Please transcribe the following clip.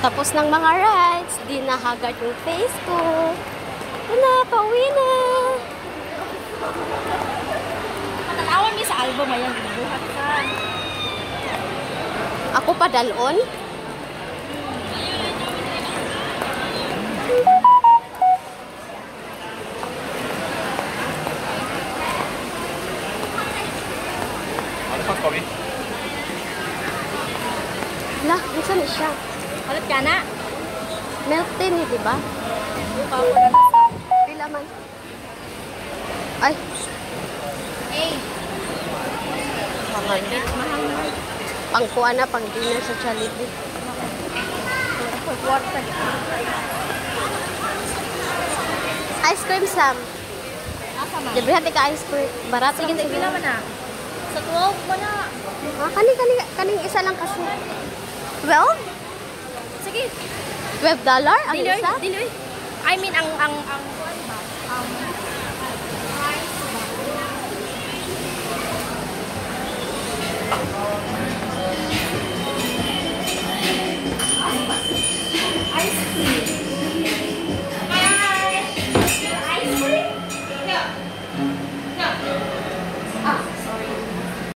Tapos ng mga rides, di na haggard yung face ko. Na, pauwi na. Tanawan niya sa album ayan, gibuhat ka. Ako pa dalon. Ano pa kami? La, isa na siya. Ulit ka na. Milk tea ni, di ba? Buka ko na sa... Pila man. Ay, Eh, mahal mahal. Pangkuha na, pang dinner sa Jollibee. Ice cream, Sam. Asa man? Libre hati ka ice cream. Barato Sige, lang sige siguro. naman na. Sa 12 mo na. Ah, kani, kani, kaning isa lang kasi. 12? Sige. 12 dollar ang Diloy, isa? diloy. I mean, ang, ang? Ang, ice cream.